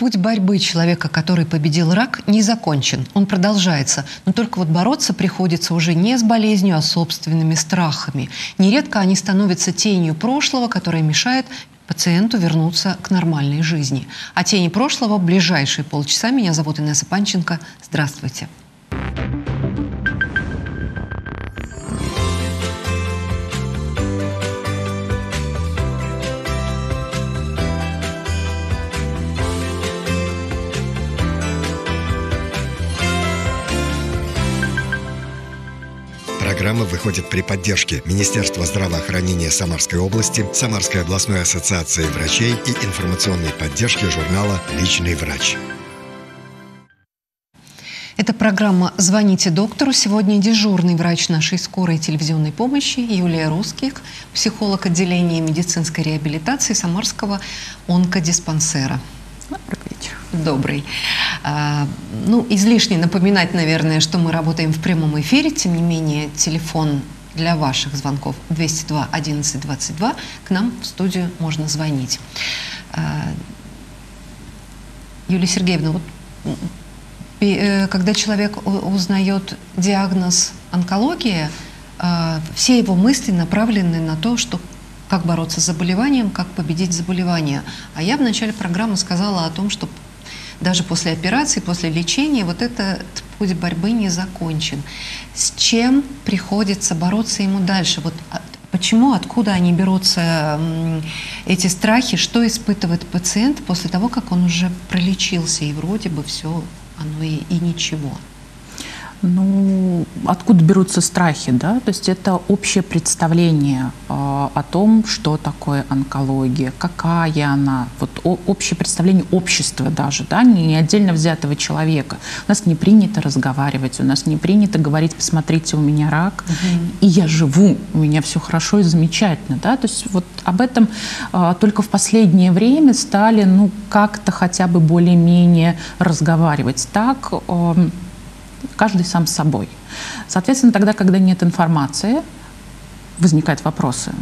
Путь борьбы человека, который победил рак, не закончен. Он продолжается. Но только вот бороться приходится уже не с болезнью, а с собственными страхами. Нередко они становятся тенью прошлого, которая мешает пациенту вернуться к нормальной жизни. А тени прошлого в ближайшие полчаса. Меня зовут Инесса Панченко. Здравствуйте. Здравствуйте. Программа выходит при поддержке Министерства здравоохранения Самарской области, Самарской областной ассоциации врачей и информационной поддержки журнала «Личный врач». Это программа «Звоните доктору». Сегодня дежурный врач нашей скорой телевизионной помощи Юлия Русских, психолог отделения медицинской реабилитации Самарского онкодиспансера. Добрый. А, ну, излишне напоминать, наверное, что мы работаем в прямом эфире. Тем не менее, телефон для ваших звонков 202 11 22. К нам в студию можно звонить. А, Юлия Сергеевна, вот э, когда человек узнает диагноз онкология, а, все его мысли направлены на то, что как бороться с заболеванием, как победить заболевание. А я в начале программы сказала о том, что даже после операции, после лечения, вот этот путь борьбы не закончен. С чем приходится бороться ему дальше? Вот почему, откуда они берутся, эти страхи, что испытывает пациент после того, как он уже пролечился, и вроде бы все, оно и, и ничего. Ну, откуда берутся страхи, да? То есть это общее представление э, о том, что такое онкология, какая она, вот о, общее представление общества даже, да, не отдельно взятого человека. У нас не принято разговаривать, у нас не принято говорить, посмотрите, у меня рак, угу. и я живу, у меня все хорошо и замечательно, да? То есть вот об этом э, только в последнее время стали, ну, как-то хотя бы более-менее разговаривать. Так... Э, каждый сам с собой. Соответственно, тогда, когда нет информации, возникают вопросы.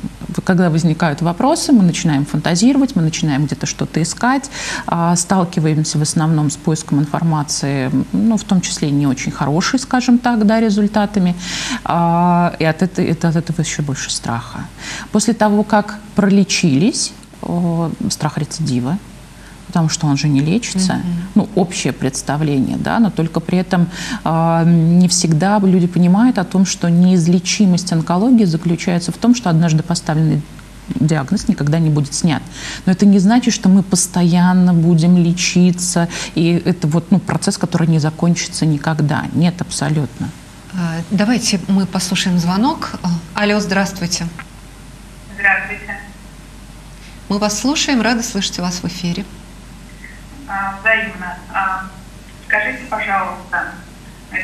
Когда возникают вопросы, мы начинаем фантазировать, мы начинаем где-то что-то искать, а, сталкиваемся в основном с поиском информации, ну, в том числе не очень хорошей, скажем так, да, результатами, а, и от этого, от этого еще больше страха. После того, как пролечились, страх рецидива, потому что он же не лечится. Mm-hmm. Ну, общее представление, да, но только при этом э, не всегда люди понимают о том, что неизлечимость онкологии заключается в том, что однажды поставленный диагноз никогда не будет снят. Но это не значит, что мы постоянно будем лечиться, и это вот ну, процесс, который не закончится никогда. Нет, абсолютно. А, давайте мы послушаем звонок. Алло, здравствуйте. Здравствуйте. Мы вас слушаем, рады слышать вас в эфире. А, взаимно. А, скажите, пожалуйста,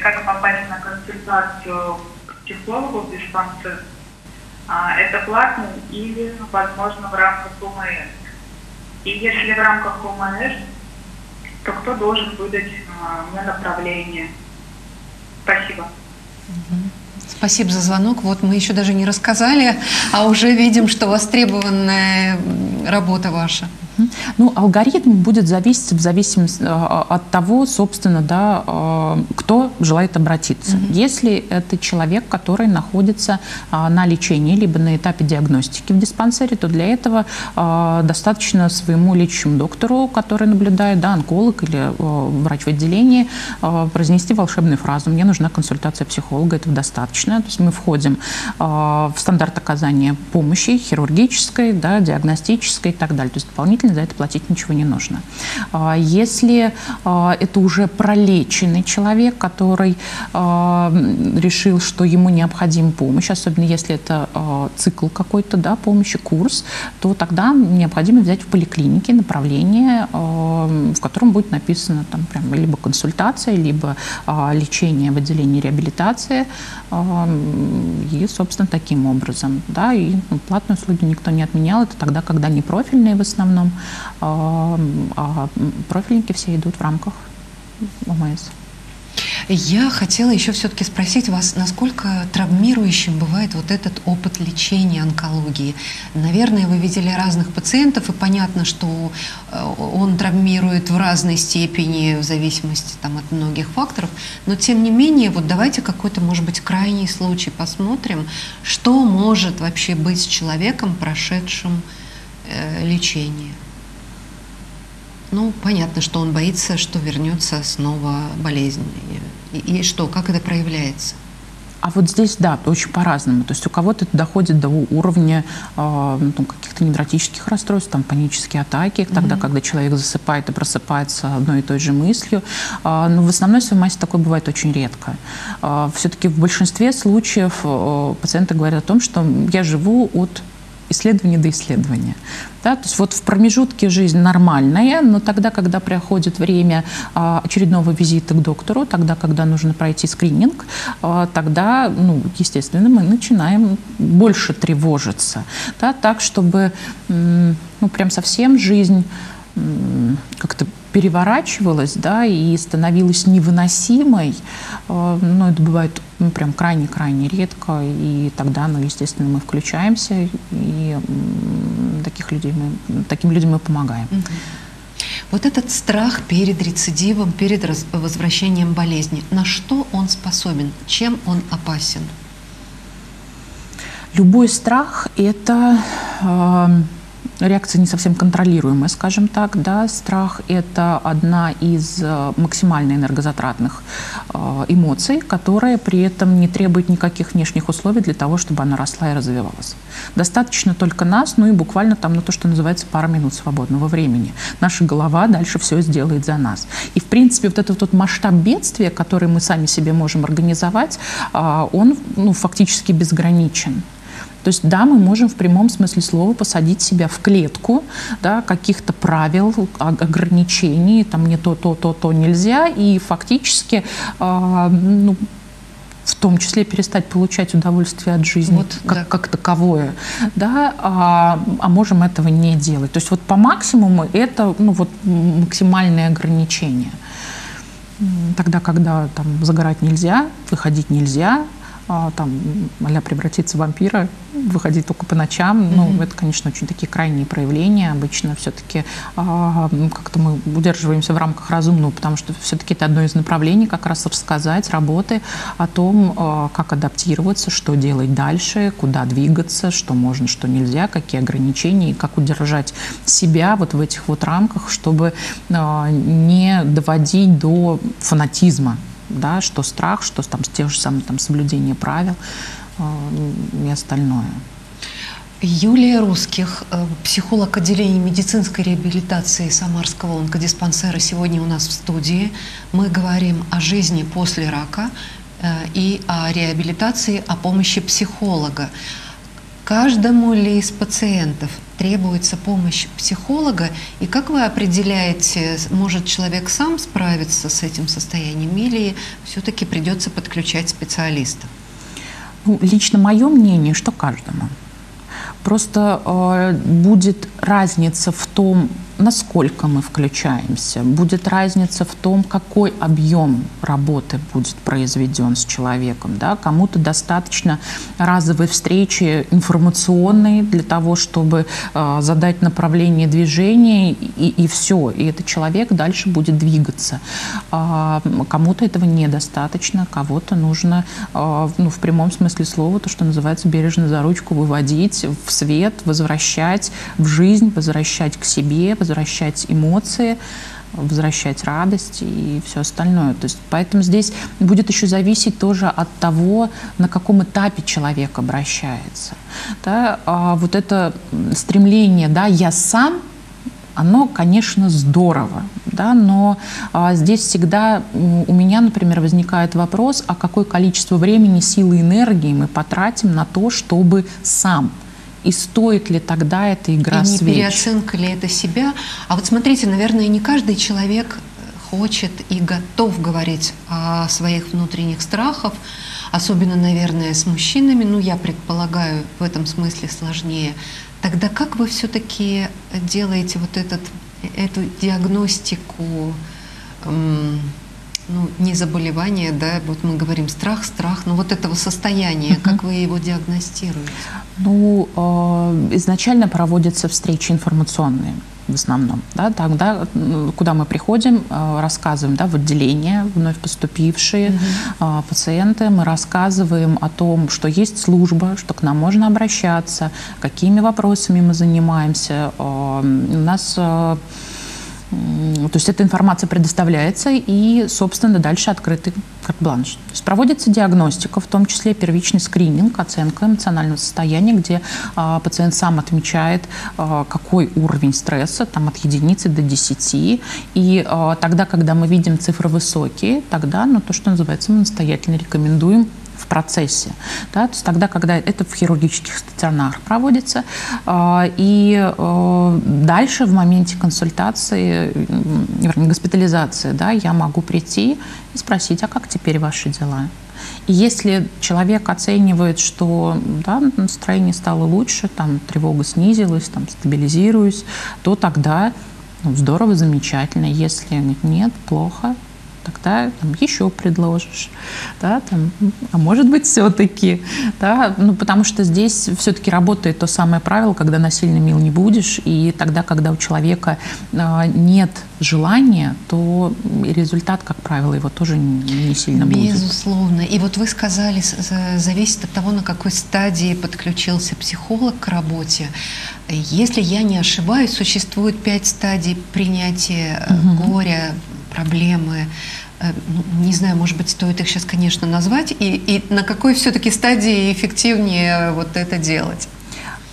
как попасть на консультацию к психологу в диспансер? А, это платно или, возможно, в рамках ОМС? И если в рамках ОМС, то кто должен выдать мне направление? Спасибо. Спасибо за звонок. Вот мы еще даже не рассказали, а уже видим, что востребованная работа ваша. Ну, алгоритм будет зависеть в зависимости э, от того, собственно, да, э, кто желает обратиться. Mm-hmm. Если это человек, который находится э, на лечении, либо на этапе диагностики в диспансере, то для этого достаточно своему лечащему доктору, который наблюдает, да, онколог или врач в отделении, произнести волшебную фразу «Мне нужна консультация психолога», этого достаточно. То есть мы входим в стандарт оказания помощи хирургической, да, диагностической и так далее. То есть дополнительно дополнительно за это платить ничего не нужно. А, если а, это уже пролеченный человек, который а, решил, что ему необходима помощь, особенно если это цикл какой-то, да, помощи, курс, то тогда необходимо взять в поликлинике направление, в котором будет написано там прям либо консультация, либо лечение в отделении реабилитации, и, собственно, таким образом. Да, и ну, платные услуги никто не отменял, это тогда, когда не профильные в основном, а профильники все идут в рамках ОМС. Я хотела еще все-таки спросить вас, насколько травмирующим бывает вот этот опыт лечения онкологии. Наверное, вы видели разных пациентов, и понятно, что э, он травмирует в разной степени, в зависимости там, от многих факторов. Но тем не менее, вот давайте какой-то, может быть, крайний случай посмотрим, что может вообще быть с человеком, прошедшим э, лечение. Ну, понятно, что он боится, что вернется снова болезнь. И, и что, как это проявляется? А вот здесь, да, очень по-разному. То есть у кого-то это доходит до уровня э, ну, каких-то невротических расстройств, там панические атаки, mm-hmm. тогда, когда человек засыпает и просыпается одной и той же мыслью. Э, но в основной своей массе такое бывает очень редко. Э, все-таки в большинстве случаев э, пациенты говорят о том, что я живу от исследования до исследования. Да? То есть вот в промежутке жизнь нормальная, но тогда, когда приходит время а, очередного визита к доктору, тогда, когда нужно пройти скрининг, а, тогда, ну, естественно, мы начинаем больше тревожиться. Да? Так, чтобы ну, прям совсем жизнь как-то переворачивалась, да, и становилась невыносимой, э, ну, это бывает ну, прям крайне-крайне редко, и тогда, ну, естественно, мы включаемся, и таких людей мы, таким людям мы помогаем. Вот этот страх перед рецидивом, перед возвращением болезни, на что он способен, чем он опасен? Любой страх – это э, реакция не совсем контролируемая, скажем так. Да? Страх – это одна из э, максимально энергозатратных э, эмоций, которая при этом не требует никаких внешних условий для того, чтобы она росла и развивалась. Достаточно только нас, ну и буквально там на то, что называется пара минут свободного времени. Наша голова дальше все сделает за нас. И, в принципе, вот этот вот масштаб бедствия, который мы сами себе можем организовать, а, он ну, фактически безграничен. То есть, да, мы можем в прямом смысле слова посадить себя в клетку да, каких-то правил, ограничений, там не то, то, то, то нельзя, и фактически э, ну, в том числе перестать получать удовольствие от жизни вот, как, да. как таковое, да, а, а можем этого не делать. То есть вот по максимуму это ну, вот максимальные ограничения. Тогда, когда там загорать нельзя, выходить нельзя, а, там, а превратиться в вампира, выходить только по ночам. Mm-hmm. Ну, это, конечно, очень такие крайние проявления. Обычно все-таки а, как-то мы удерживаемся в рамках разумного, потому что все-таки это одно из направлений, как раз рассказать работы о том, а, как адаптироваться, что делать дальше, куда двигаться, что можно, что нельзя, какие ограничения, и как удержать себя вот в этих вот рамках, чтобы а, не доводить до фанатизма да, что страх, что там те же самые там соблюдение правил э, и остальное. Юлия Русских, э, психолог отделения медицинской реабилитации Самарского онкодиспансера, сегодня у нас в студии. Мы говорим о жизни после рака э, и о реабилитации, о помощи психолога. Каждому ли из пациентов требуется помощь психолога? И как вы определяете, может человек сам справиться с этим состоянием или все-таки придется подключать специалиста? Ну, лично мое мнение, что каждому. Просто э, будет разница в том, насколько мы включаемся, будет разница в том, какой объем работы будет произведен с человеком. Да? Кому-то достаточно разовой встречи информационной для того, чтобы э, задать направление движения, и, и все. И этот человек дальше будет двигаться. А, кому-то этого недостаточно, кого-то нужно э, ну, в прямом смысле слова, то, что называется, бережно за ручку выводить в свет, возвращать в жизнь, возвращать к себе, возвращать эмоции, возвращать радость и все остальное. То есть, поэтому здесь будет еще зависеть тоже от того, на каком этапе человек обращается. Да? А вот это стремление, да, я сам, оно, конечно, здорово, да, но а, здесь всегда у меня, например, возникает вопрос, а какое количество времени, силы, энергии мы потратим на то, чтобы сам и стоит ли тогда эта игра и не свеч? переоценка ли это себя? А вот смотрите, наверное, не каждый человек хочет и готов говорить о своих внутренних страхах, особенно, наверное, с мужчинами, ну, я предполагаю, в этом смысле сложнее. Тогда как вы все-таки делаете вот этот, эту диагностику эм, ну, не заболевание, да, вот мы говорим страх, страх, но вот этого состояния, как вы его диагностируете? Ну, э, изначально проводятся встречи информационные в основном. Да, тогда, куда мы приходим, э, рассказываем да, в отделение, вновь поступившие mm-hmm. пациенты, мы рассказываем о том, что есть служба, что к нам можно обращаться, какими вопросами мы занимаемся. У нас то есть эта информация предоставляется и, собственно, дальше открытый карт-бланш. То есть проводится диагностика, в том числе первичный скрининг, оценка эмоционального состояния, где а, пациент сам отмечает, а, какой уровень стресса, там от единицы до 10. И а, тогда, когда мы видим цифры высокие, тогда, ну, то, что называется, мы настоятельно рекомендуем в процессе. Да? То есть тогда, когда это в хирургических стационарах проводится. А, и э, дальше в моменте консультации, вернее, госпитализации, да, я могу прийти и спросить, а как теперь ваши дела? И если человек оценивает, что да, настроение стало лучше, там, тревога снизилась, там, стабилизируюсь, то тогда ну, здорово, замечательно. Если нет, плохо, тогда там, еще предложишь, да, там, а может быть все-таки, да, ну, потому что здесь все-таки работает то самое правило, когда насильно мил не будешь, и тогда, когда у человека э, нет желания, то результат, как правило, его тоже не, сильно Безусловно. будет. Безусловно. И вот вы сказали, зависит от того, на какой стадии подключился психолог к работе. Если я не ошибаюсь, существует пять стадий принятия угу. горя, проблемы, э, ну, не знаю, может быть, стоит их сейчас, конечно, назвать, и, и на какой все-таки стадии эффективнее вот это делать?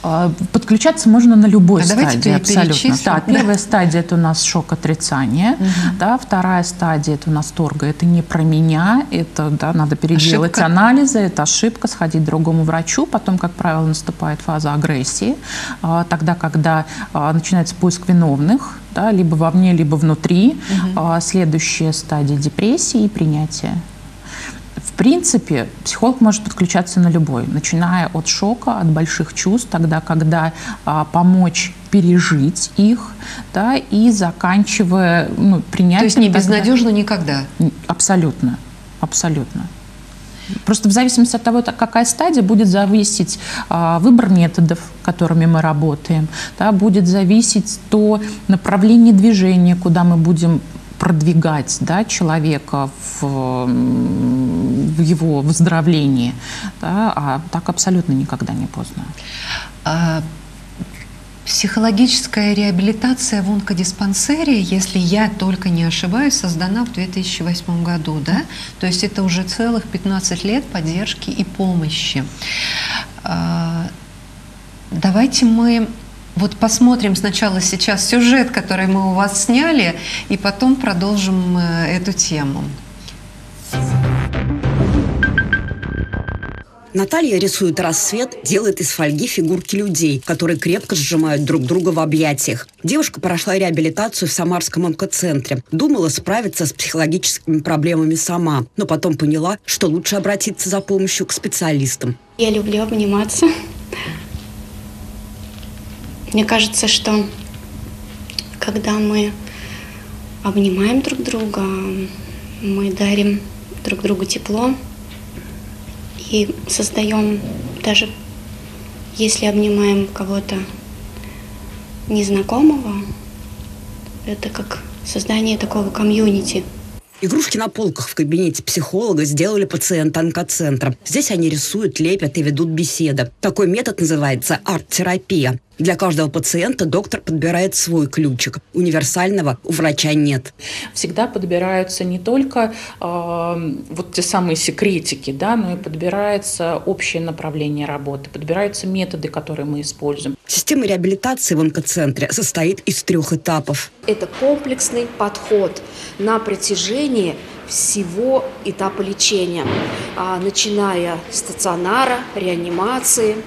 А, подключаться можно на любой а стадии, абсолютно. Да, первая стадия это у нас шок отрицания, угу. да, вторая стадия это у нас торга, это не про меня, это да, надо переделать ошибка. анализы, это ошибка, сходить к другому врачу, потом, как правило, наступает фаза агрессии, а, тогда, когда начинается поиск виновных, да, либо вовне, либо внутри, угу. следующая стадия депрессии и принятия принципе, психолог может подключаться на любой, начиная от шока, от больших чувств, тогда, когда а, помочь пережить их, да, и заканчивая ну, принятием. То есть не безнадежно тогда... никогда? Абсолютно, абсолютно. Просто в зависимости от того, какая стадия, будет зависеть а, выбор методов, которыми мы работаем, да, будет зависеть то направление движения, куда мы будем продвигать да, человека в, в его выздоровлении, да, а так абсолютно никогда не поздно. А, психологическая реабилитация в онкодиспансере, если я только не ошибаюсь, создана в 2008 году, да? То есть это уже целых 15 лет поддержки и помощи. А, давайте мы вот посмотрим сначала сейчас сюжет, который мы у вас сняли, и потом продолжим э, эту тему. Наталья рисует рассвет, делает из фольги фигурки людей, которые крепко сжимают друг друга в объятиях. Девушка прошла реабилитацию в Самарском онкоцентре. Думала справиться с психологическими проблемами сама, но потом поняла, что лучше обратиться за помощью к специалистам. Я люблю обниматься. Мне кажется, что когда мы обнимаем друг друга, мы дарим друг другу тепло и создаем, даже если обнимаем кого-то незнакомого, это как создание такого комьюнити – Игрушки на полках в кабинете психолога сделали пациент онкоцентра. Здесь они рисуют, лепят и ведут беседы. Такой метод называется арт-терапия. Для каждого пациента доктор подбирает свой ключик. Универсального у врача нет. Всегда подбираются не только э, вот те самые секретики, да, но и подбирается общее направление работы, подбираются методы, которые мы используем. Система реабилитации в онкоцентре состоит из трех этапов. Это комплексный подход на протяжении всего этапа лечения, а, начиная с стационара, реанимации,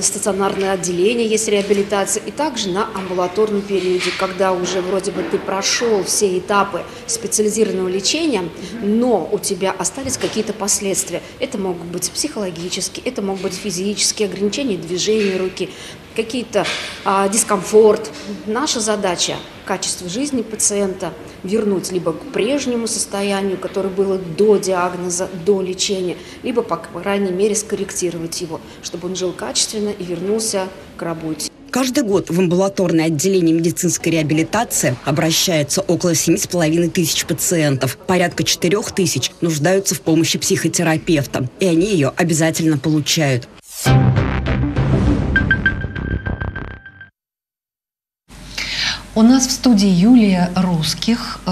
стационарное отделение есть реабилитация, и также на амбулаторном периоде, когда уже вроде бы ты прошел все этапы специализированного лечения, но у тебя остались какие-то последствия. Это могут быть психологические, это могут быть физические ограничения движения руки, какие-то а, дискомфорт. Наша задача качество жизни пациента вернуть либо к прежнему состоянию, которое было до диагноза, до лечения, либо, по крайней мере, скорректировать его, чтобы он жил качественно и вернулся к работе. Каждый год в амбулаторное отделение медицинской реабилитации обращается около 7,5 тысяч пациентов. Порядка 4 тысяч нуждаются в помощи психотерапевта, и они ее обязательно получают. У нас в студии Юлия Русских, э,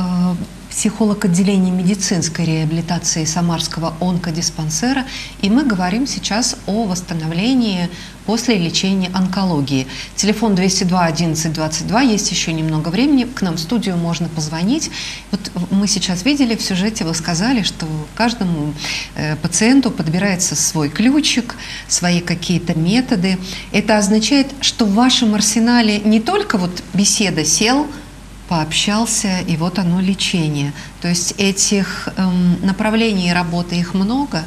психолог отделения медицинской реабилитации Самарского онкодиспансера, и мы говорим сейчас о восстановлении после лечения онкологии. Телефон 202 11 22, есть еще немного времени, к нам в студию можно позвонить. Вот мы сейчас видели в сюжете, вы сказали, что каждому э, пациенту подбирается свой ключик, свои какие-то методы. Это означает, что в вашем арсенале не только вот беседа сел, пообщался, и вот оно лечение. То есть этих эм, направлений работы их много?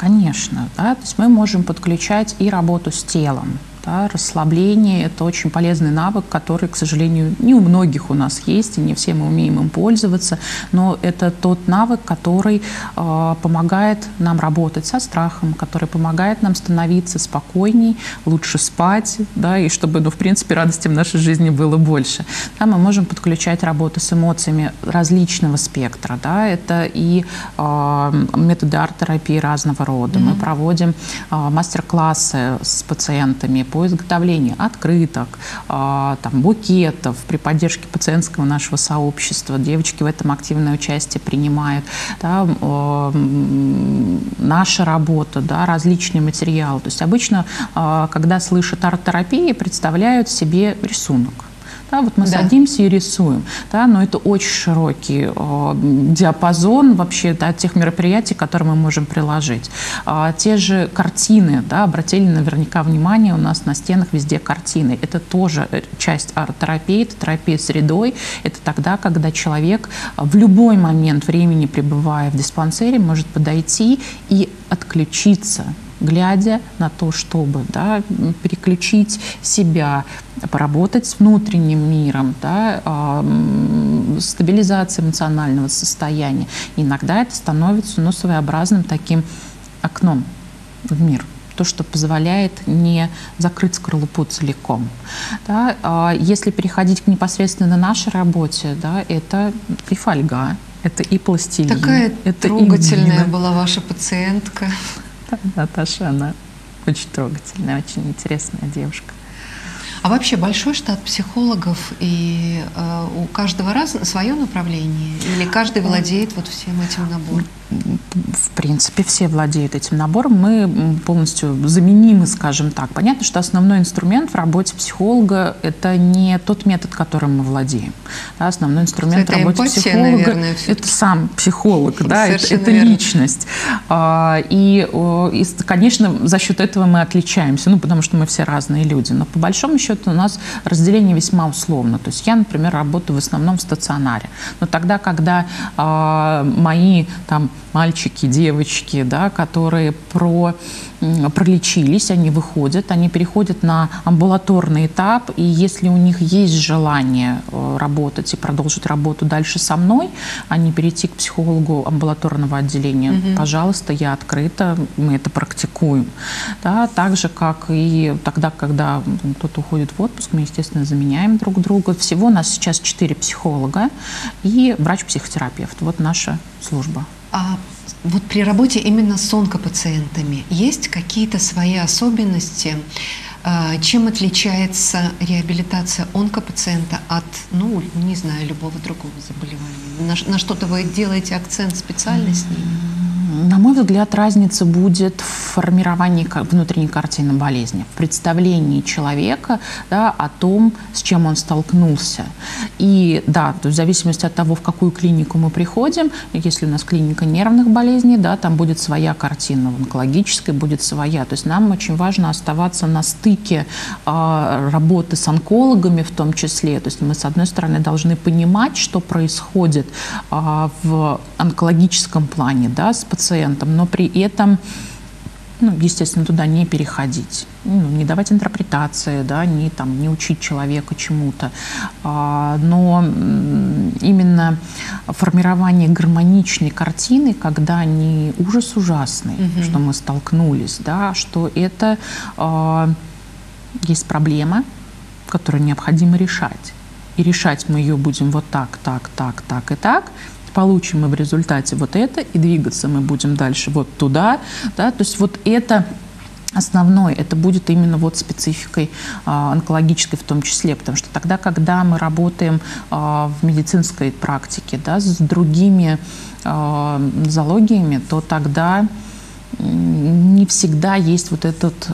Конечно, да, то есть мы можем подключать и работу с телом, да, расслабление – это очень полезный навык, который, к сожалению, не у многих у нас есть, и не все мы умеем им пользоваться, но это тот навык, который э, помогает нам работать со страхом, который помогает нам становиться спокойней, лучше спать, да, и чтобы, ну, в принципе, радости в нашей жизни было больше. Да, мы можем подключать работу с эмоциями различного спектра. Да, это и э, методы арт-терапии разного рода. Mm-hmm. Мы проводим э, мастер-классы с пациентами по изготовлению открыток, а, там, букетов при поддержке пациентского нашего сообщества. Девочки в этом активное участие принимают. Да, наша работа, да, различные материалы. То есть обычно, а, когда слышат арт-терапии, представляют себе рисунок. Да, вот мы да. садимся и рисуем, да, но это очень широкий э, диапазон вообще да, тех мероприятий, которые мы можем приложить. А, те же картины, да, обратили наверняка внимание, у нас на стенах везде картины. Это тоже э, часть арт-терапии, это терапия средой. Это тогда, когда человек в любой момент времени, пребывая в диспансере, может подойти и отключиться глядя на то, чтобы да, переключить себя, поработать с внутренним миром, да, э, стабилизация эмоционального состояния. Иногда это становится ну, своеобразным таким окном в мир то, что позволяет не закрыть скорлупу целиком. Да, а если переходить к непосредственно нашей работе, да, это и фольга, это и пластилин. Такая это трогательная была ваша пациентка. Наташа, она очень трогательная, очень интересная девушка. А вообще большой штат психологов, и э, у каждого раз свое направление? Или каждый владеет вот всем этим набором? В принципе, все владеют этим набором. Мы полностью заменимы, скажем так. Понятно, что основной инструмент в работе психолога – это не тот метод, которым мы владеем. Да, основной инструмент это в работе эмпатия, психолога наверное, – это сам психолог, да, это, это личность. А, и, и, конечно, за счет этого мы отличаемся, ну, потому что мы все разные люди. Но по большому счету у нас разделение весьма условно. То есть я, например, работаю в основном в стационаре. Но тогда, когда а, мои там мальчики, девочки, да, которые про, пролечились, они выходят, они переходят на амбулаторный этап, и если у них есть желание э, работать и продолжить работу дальше со мной, а не перейти к психологу амбулаторного отделения, угу. пожалуйста, я открыта, мы это практикуем. Да, так же, как и тогда, когда кто-то уходит в отпуск, мы, естественно, заменяем друг друга. Всего у нас сейчас четыре психолога и врач-психотерапевт. Вот наша служба. А вот при работе именно с онкопациентами есть какие-то свои особенности? А, чем отличается реабилитация онкопациента от, ну, не знаю, любого другого заболевания? На, на что-то вы делаете акцент специально с ним? На мой взгляд, разница будет в формировании внутренней картины болезни, в представлении человека да, о том, с чем он столкнулся. И да, в зависимости от того, в какую клинику мы приходим, если у нас клиника нервных болезней, да, там будет своя картина, в онкологической будет своя. То есть нам очень важно оставаться на стыке э, работы с онкологами в том числе. То есть мы, с одной стороны, должны понимать, что происходит э, в онкологическом плане да, с пациентом, но при этом ну, естественно, туда не переходить, ну, не давать интерпретации, да, не, там, не учить человека чему-то. А, но именно формирование гармоничной картины, когда не ужас ужасный, угу. что мы столкнулись, да, что это а, есть проблема, которую необходимо решать. И решать мы ее будем вот так, так, так, так и так, получим мы в результате вот это, и двигаться мы будем дальше вот туда. Да? То есть вот это основной, это будет именно вот спецификой а, онкологической в том числе, потому что тогда, когда мы работаем а, в медицинской практике да, с другими а, зоологиями, то тогда не всегда есть вот этот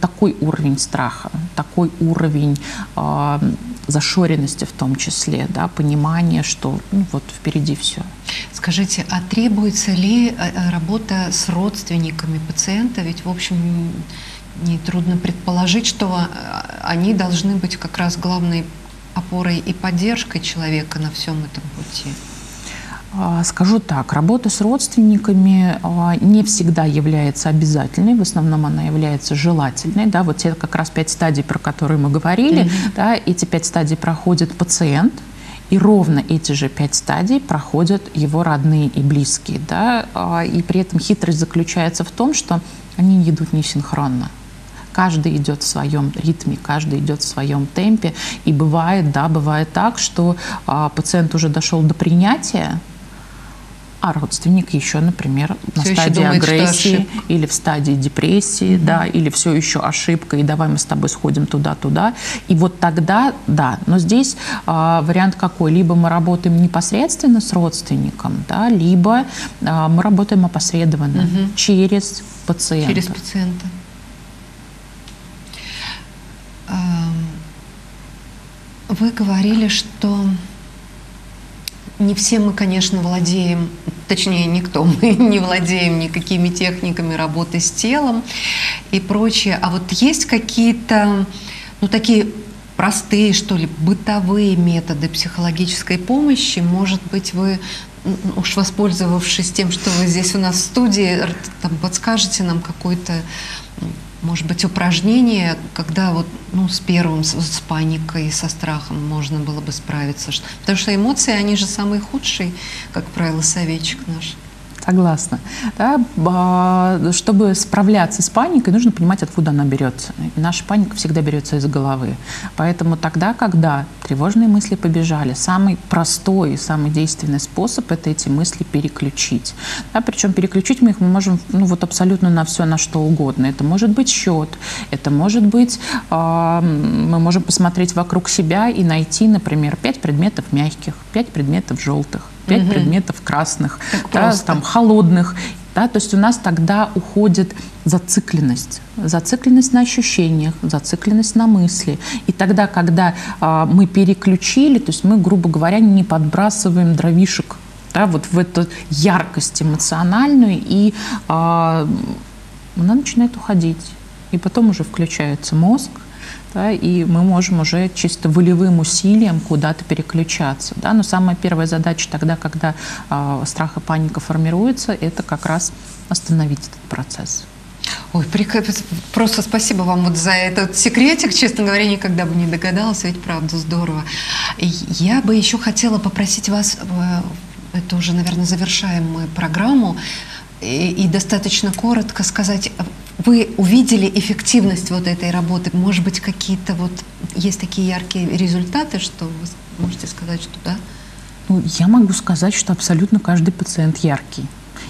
такой уровень страха, такой уровень э, зашоренности в том числе, да, понимание, что ну, вот впереди все. Скажите, а требуется ли э, э, работа с родственниками пациента? Ведь, в общем, нетрудно предположить, что э, они должны быть как раз главной опорой и поддержкой человека на всем этом пути. А, скажу так, работа с родственниками а, не всегда является обязательной, в основном она является желательной. Да, вот те как раз пять стадий, про которые мы говорили, mm-hmm. да, эти пять стадий проходит пациент, и ровно эти же пять стадий проходят его родные и близкие. Да, а, и при этом хитрость заключается в том, что они идут не синхронно каждый идет в своем ритме, каждый идет в своем темпе. И бывает, да, бывает так, что а, пациент уже дошел до принятия, а родственник еще, например, на все стадии думает, агрессии или в стадии депрессии, угу. да, или все еще ошибка, и давай мы с тобой сходим туда-туда. И вот тогда, да, но здесь э, вариант какой? Либо мы работаем непосредственно с родственником, да, либо э, мы работаем опосредованно угу. через пациента. Через пациента. Вы говорили, что не все мы, конечно, владеем, точнее, никто мы не владеем никакими техниками работы с телом и прочее. А вот есть какие-то, ну, такие простые, что ли, бытовые методы психологической помощи? Может быть, вы уж воспользовавшись тем, что вы здесь у нас в студии, там, подскажете нам какой-то может быть, упражнение, когда вот, ну, с первым, с, с паникой, со страхом можно было бы справиться. Потому что эмоции, они же самые худшие, как правило, советчик наш. Согласна. Да, чтобы справляться с паникой, нужно понимать, откуда она берется. И наша паника всегда берется из головы. Поэтому тогда, когда тревожные мысли побежали, самый простой и самый действенный способ – это эти мысли переключить. Да, причем переключить мы их мы можем ну, вот абсолютно на все, на что угодно. Это может быть счет, это может быть, э, мы можем посмотреть вокруг себя и найти, например, пять предметов мягких, пять предметов желтых пять угу. предметов красных, да, там холодных. Да, то есть у нас тогда уходит зацикленность, зацикленность на ощущениях, зацикленность на мысли. И тогда, когда а, мы переключили, то есть мы, грубо говоря, не подбрасываем дровишек да, вот в эту яркость эмоциональную, и а, она начинает уходить. И потом уже включается мозг, да, и мы можем уже чисто волевым усилием куда-то переключаться. Да. Но самая первая задача тогда, когда э, страх и паника формируются, это как раз остановить этот процесс. Ой, просто спасибо вам вот за этот секретик. Честно говоря, никогда бы не догадалась, ведь правда здорово. Я бы еще хотела попросить вас, э, это уже, наверное, завершаем мы программу, и, и достаточно коротко сказать, вы увидели эффективность вот этой работы? Может быть, какие-то вот есть такие яркие результаты, что вы можете сказать, что да? Ну, я могу сказать, что абсолютно каждый пациент яркий.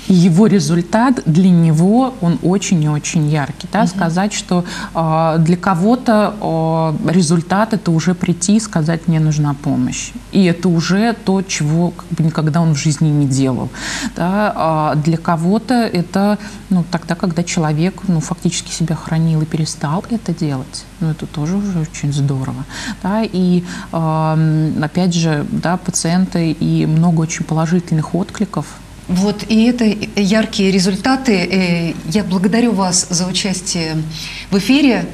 И его результат для него, он очень и очень яркий. Да? Угу. Сказать, что э, для кого-то э, результат это уже прийти и сказать, мне нужна помощь. И это уже то, чего как бы, никогда он в жизни не делал. Да? А для кого-то это ну, тогда, когда человек ну, фактически себя хранил и перестал это делать. Ну, это тоже уже очень здорово. Да? И э, опять же, да, пациенты и много очень положительных откликов вот, и это яркие результаты. Э, я благодарю вас за участие в эфире.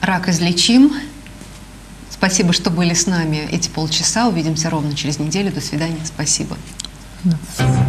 Рак излечим. Спасибо, что были с нами эти полчаса. Увидимся ровно через неделю. До свидания. Спасибо. Да.